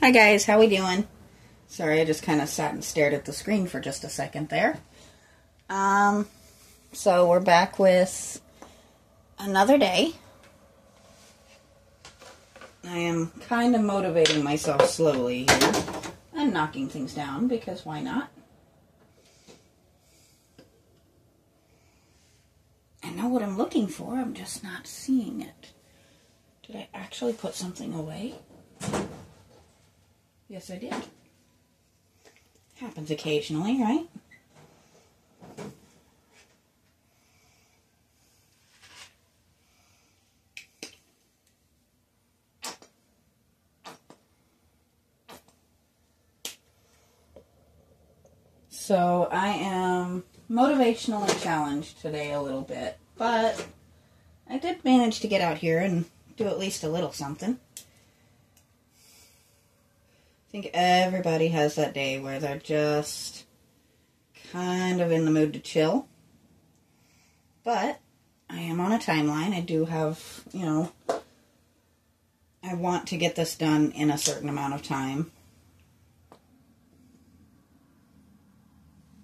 Hi guys, how we doing? Sorry, I just kind of sat and stared at the screen for just a second there. Um, so we're back with another day. I am kind of motivating myself slowly here and knocking things down because why not? I know what I'm looking for, I'm just not seeing it. Did I actually put something away? Yes, I did. Happens occasionally, right? So I am motivationally challenged today a little bit, but I did manage to get out here and do at least a little something. Think everybody has that day where they're just kind of in the mood to chill. But I am on a timeline. I do have, you know, I want to get this done in a certain amount of time.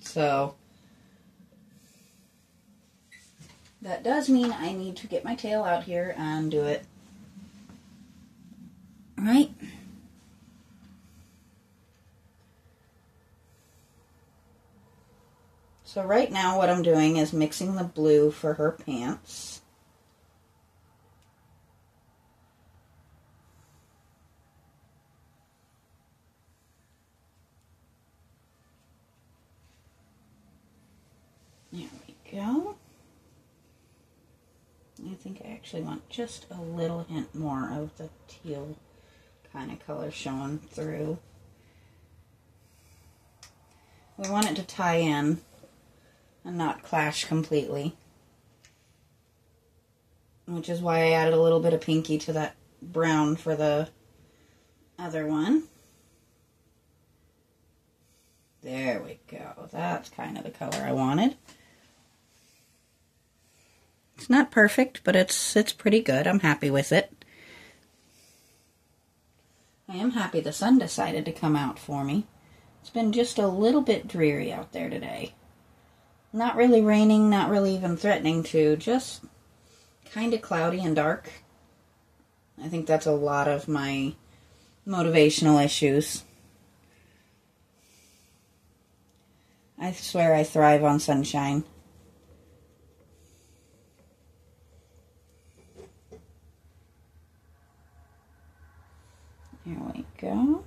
So that does mean I need to get my tail out here and do it. Right? So right now what I'm doing is mixing the blue for her pants. We go. I think I actually want just a little hint more of the teal kind of color showing through. We want it to tie in and not clash completely. Which is why I added a little bit of pinky to that brown for the other one. There we go. That's kind of the color I wanted. It's not perfect, but it's it's pretty good. I'm happy with it. I am happy the sun decided to come out for me. It's been just a little bit dreary out there today. Not really raining, not really even threatening to, just kind of cloudy and dark. I think that's a lot of my motivational issues. I swear I thrive on sunshine. Here we go.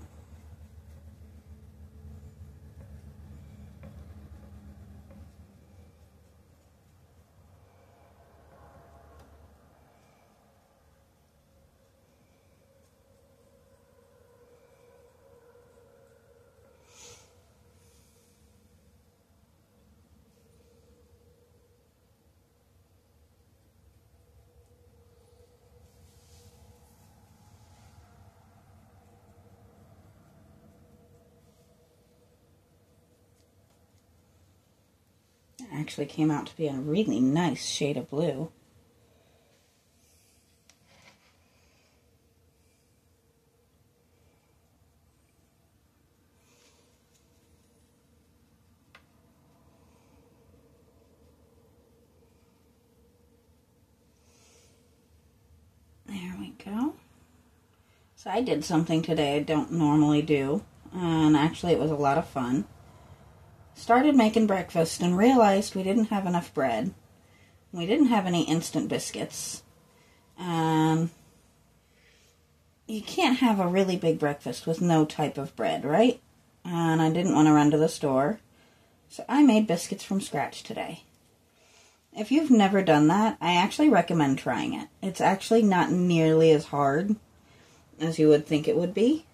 Actually came out to be a really nice shade of blue. There we go. So I did something today I don't normally do, and actually it was a lot of fun started making breakfast and realized we didn't have enough bread. We didn't have any instant biscuits. And you can't have a really big breakfast with no type of bread, right? And I didn't want to run to the store. So I made biscuits from scratch today. If you've never done that, I actually recommend trying it. It's actually not nearly as hard as you would think it would be.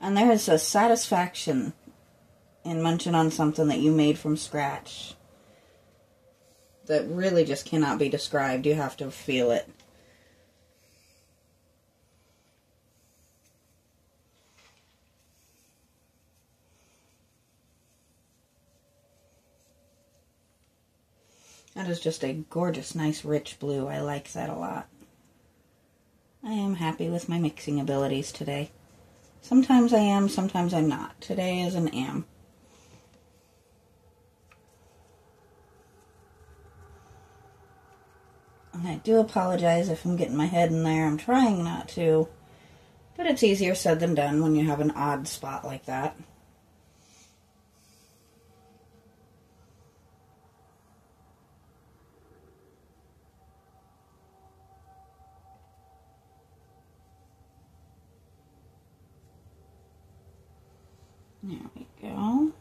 And there is a satisfaction and munching on something that you made from scratch that really just cannot be described. You have to feel it. That is just a gorgeous, nice, rich blue. I like that a lot. I am happy with my mixing abilities today. Sometimes I am, sometimes I'm not. Today is an am. And I do apologize if I'm getting my head in there. I'm trying not to. But it's easier said than done when you have an odd spot like that. There we go.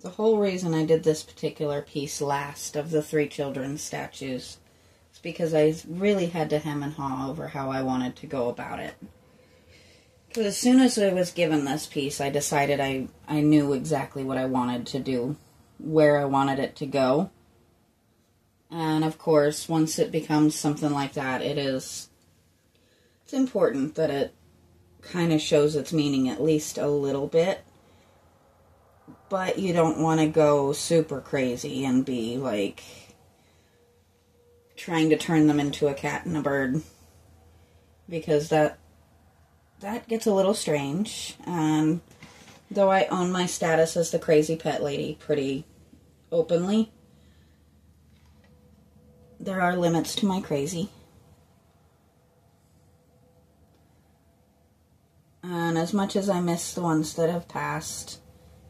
The whole reason I did this particular piece last of the three children's statues is because I really had to hem and haw over how I wanted to go about it. Because as soon as I was given this piece, I decided I, I knew exactly what I wanted to do, where I wanted it to go. And of course, once it becomes something like that, it is it's important that it kind of shows its meaning at least a little bit but you don't want to go super crazy and be like trying to turn them into a cat and a bird. Because that that gets a little strange. And though I own my status as the crazy pet lady pretty openly there are limits to my crazy. And as much as I miss the ones that have passed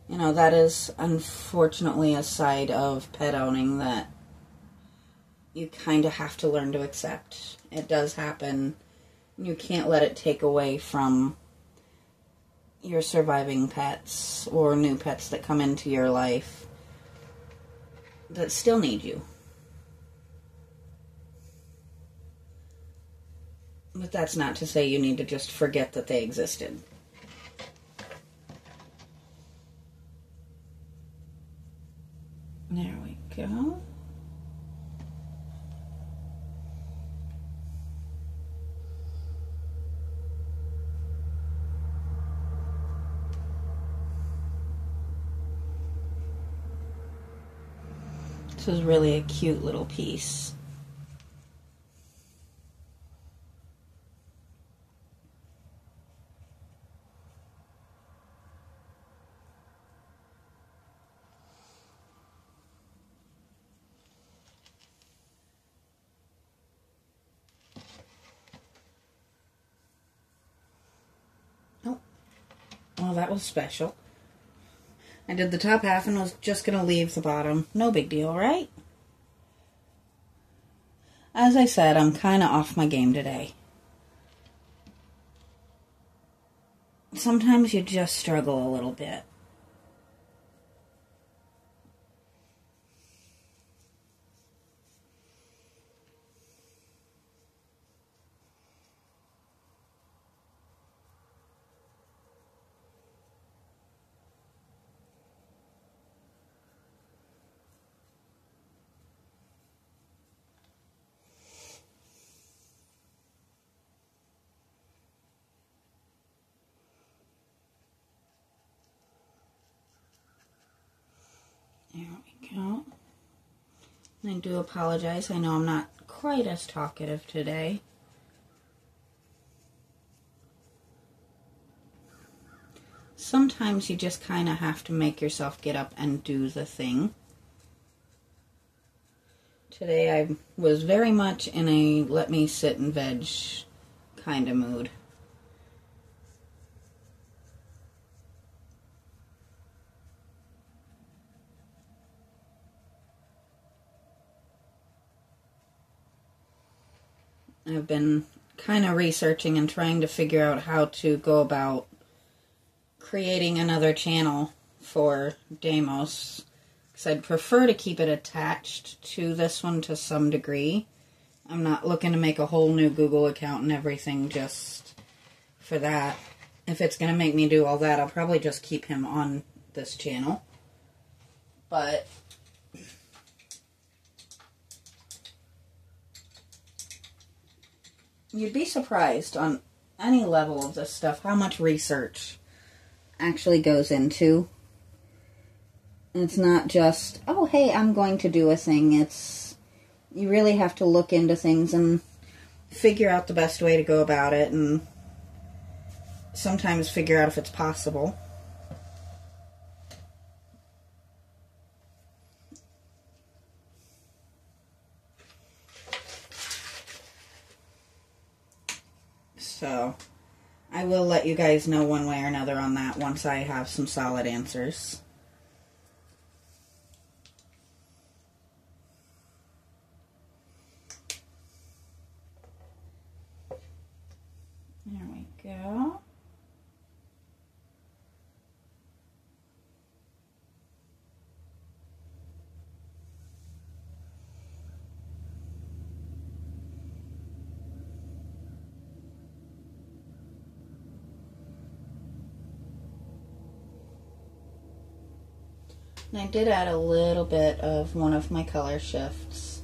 you know, that is unfortunately a side of pet owning that you kind of have to learn to accept. It does happen. You can't let it take away from your surviving pets or new pets that come into your life that still need you. But that's not to say you need to just forget that they existed. There we go. This is really a cute little piece. Well, that was special. I did the top half and was just going to leave the bottom. No big deal, right? As I said, I'm kind of off my game today. Sometimes you just struggle a little bit. There we go. I do apologize. I know I'm not quite as talkative today. Sometimes you just kind of have to make yourself get up and do the thing. Today I was very much in a let me sit and veg kind of mood. I've been kind of researching and trying to figure out how to go about creating another channel for Deimos. Because I'd prefer to keep it attached to this one to some degree. I'm not looking to make a whole new Google account and everything just for that. If it's going to make me do all that, I'll probably just keep him on this channel. But you'd be surprised on any level of this stuff how much research actually goes into. It's not just, oh, hey, I'm going to do a thing. It's you really have to look into things and figure out the best way to go about it and sometimes figure out if it's possible. So, I will let you guys know one way or another on that once I have some solid answers. There we go. And I did add a little bit of one of my color shifts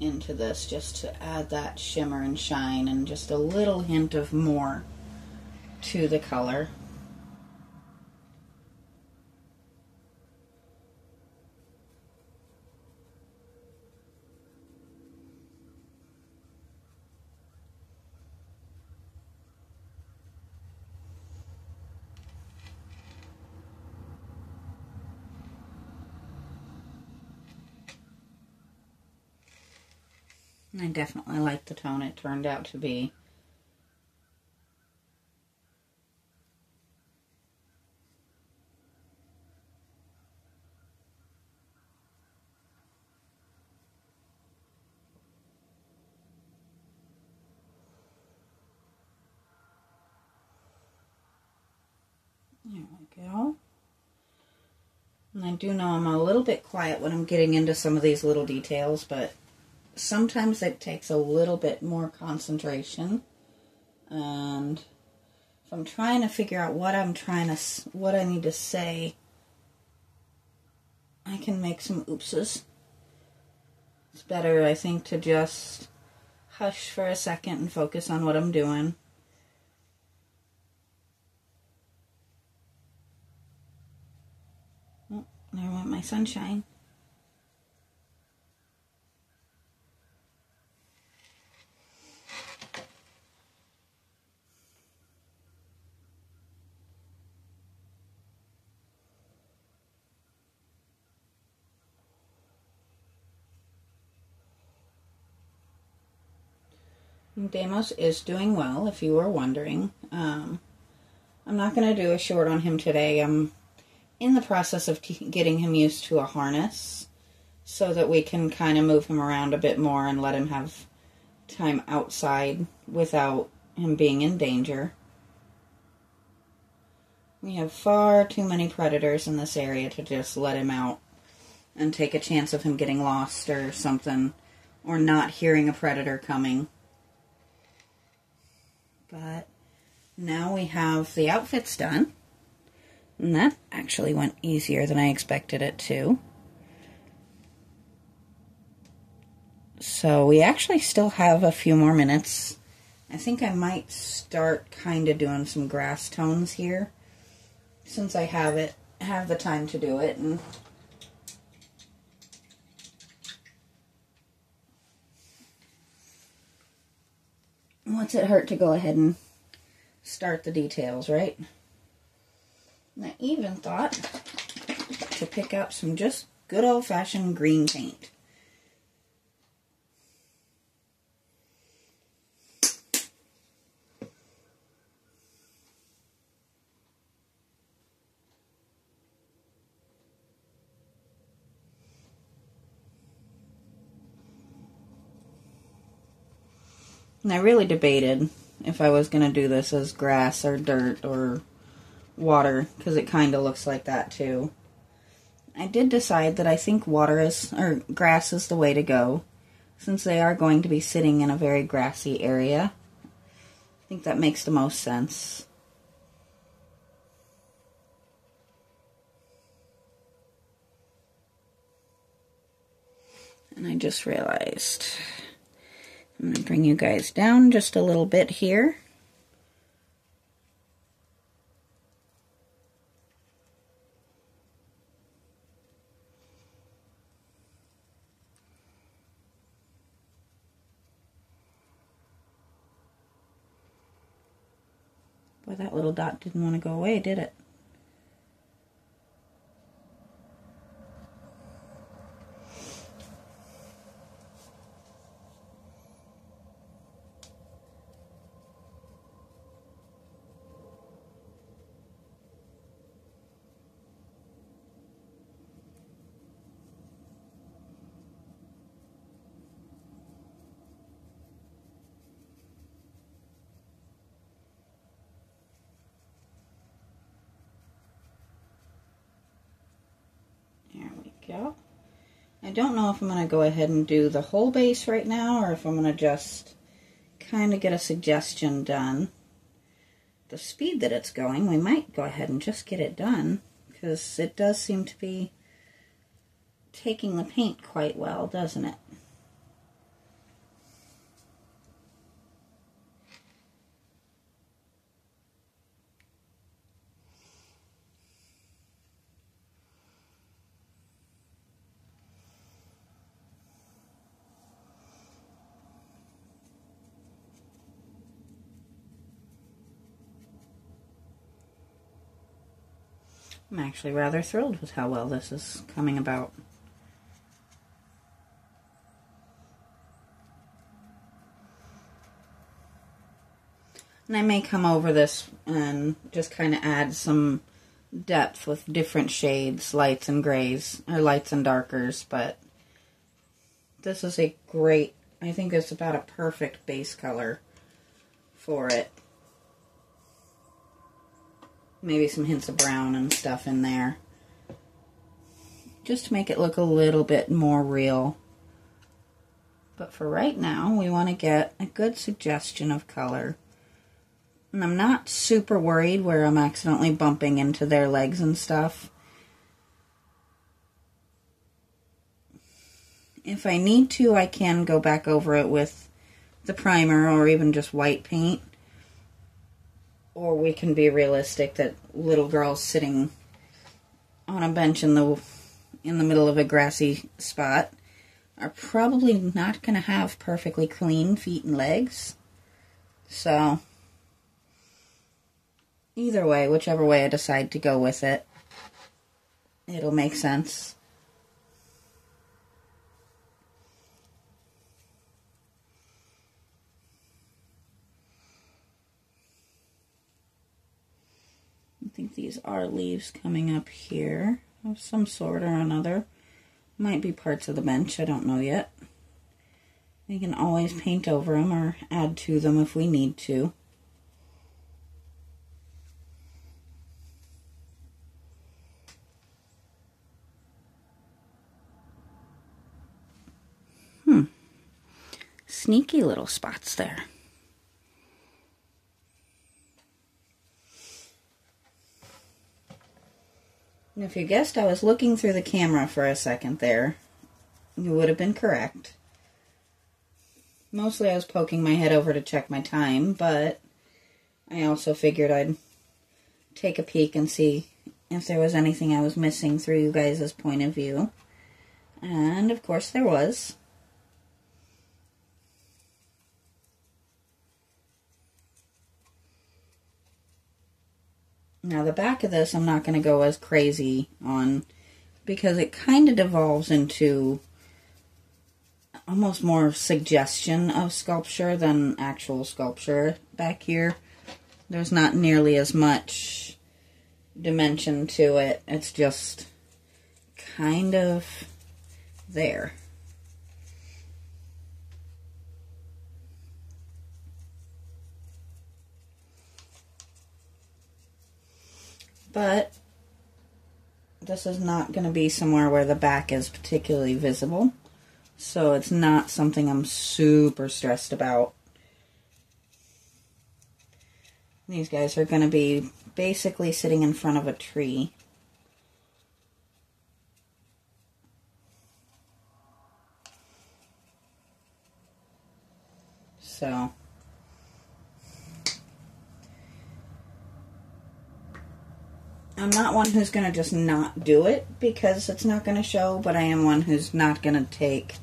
into this just to add that shimmer and shine and just a little hint of more to the color. I definitely like the tone it turned out to be. There we go. And I do know I'm a little bit quiet when I'm getting into some of these little details, but sometimes it takes a little bit more concentration. And if I'm trying to figure out what I'm trying to, what I need to say, I can make some oopses. It's better, I think, to just hush for a second and focus on what I'm doing. Oh, there went my sunshine. Deimos is doing well, if you were wondering. Um, I'm not going to do a short on him today. I'm in the process of t- getting him used to a harness so that we can kind of move him around a bit more and let him have time outside without him being in danger. We have far too many predators in this area to just let him out and take a chance of him getting lost or something or not hearing a predator coming. But now we have the outfits done. And that actually went easier than I expected it to. So we actually still have a few more minutes. I think I might start kind of doing some grass tones here since I have it have the time to do it and what's it hurt to go ahead and start the details, right? And I even thought to pick up some just good old-fashioned green paint. And I really debated if I was going to do this as grass or dirt or water because it kind of looks like that too. I did decide that I think water is or grass is the way to go since they are going to be sitting in a very grassy area. I think that makes the most sense. And I just realized I'm going to bring you guys down just a little bit here. Boy, that little dot didn't want to go away, did it? Go. I don't know if I'm going to go ahead and do the whole base right now or if I'm going to just kind of get a suggestion done. The speed that it's going, we might go ahead and just get it done because it does seem to be taking the paint quite well, doesn't it? I'm actually rather thrilled with how well this is coming about. And I may come over this and just kind of add some depth with different shades, lights and grays, or lights and darkers, but this is a great, I think it's about a perfect base color for it maybe some hints of brown and stuff in there. Just to make it look a little bit more real. But for right now, we want to get a good suggestion of color. And I'm not super worried where I'm accidentally bumping into their legs and stuff. If I need to, I can go back over it with the primer or even just white paint or we can be realistic that little girls sitting on a bench in the in the middle of a grassy spot are probably not going to have perfectly clean feet and legs. So either way, whichever way I decide to go with it, it'll make sense. Think these are leaves coming up here of some sort or another. Might be parts of the bench, I don't know yet. We can always paint over them or add to them if we need to. Hmm. Sneaky little spots there. And if you guessed I was looking through the camera for a second there, you would have been correct. Mostly I was poking my head over to check my time, but I also figured I'd take a peek and see if there was anything I was missing through you guys' point of view. And of course there was. Now the back of this I'm not going to go as crazy on because it kind of devolves into almost more suggestion of sculpture than actual sculpture back here. There's not nearly as much dimension to it. It's just kind of there. But this is not going to be somewhere where the back is particularly visible. So it's not something I'm super stressed about. These guys are going to be basically sitting in front of a tree. So... I'm not one who's going to just not do it because it's not going to show, but I am one who's not going to take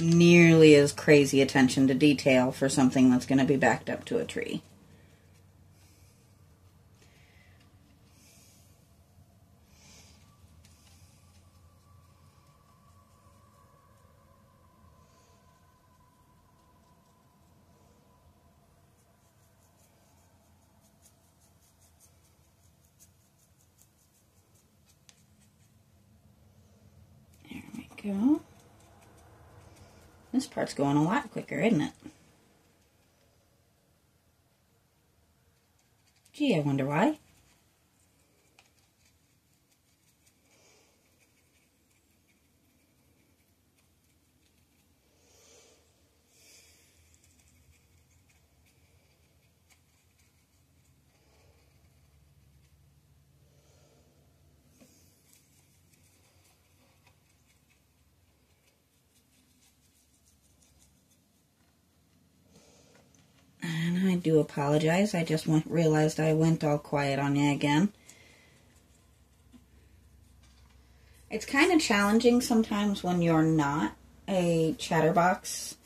nearly as crazy attention to detail for something that's going to be backed up to a tree. go. This part's going a lot quicker, isn't it? Gee, I wonder why. Do apologize. I just went, realized I went all quiet on you again. It's kind of challenging sometimes when you're not a chatterbox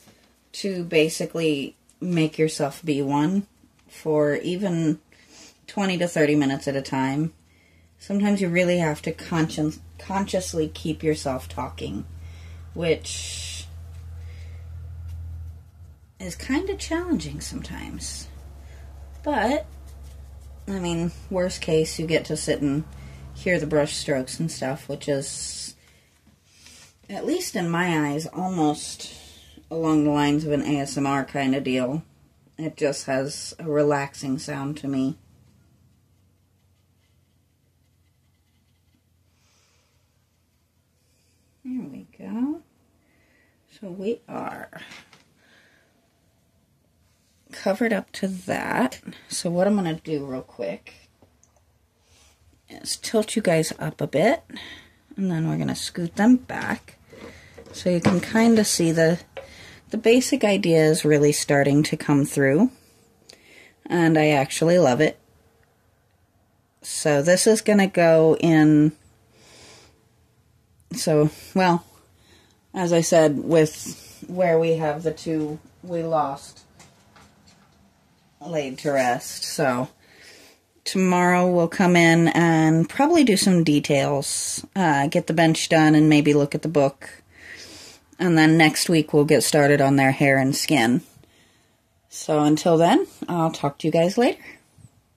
to basically make yourself be one for even 20 to 30 minutes at a time. Sometimes you really have to conscious, consciously keep yourself talking, which is kind of challenging sometimes. But, I mean, worst case, you get to sit and hear the brush strokes and stuff, which is, at least in my eyes, almost along the lines of an ASMR kind of deal. It just has a relaxing sound to me. There we go. So we are covered up to that. So what I'm going to do real quick is tilt you guys up a bit. And then we're going to scoot them back. So you can kind of see the, the basic idea is really starting to come through. And I actually love it. So this is going to go in... So, well, as I said, with where we have the two we lost laid to rest. So tomorrow we'll come in and probably do some details, uh, get the bench done, and maybe look at the book. And then next week we'll get started on their hair and skin. So until then, I'll talk to you guys later.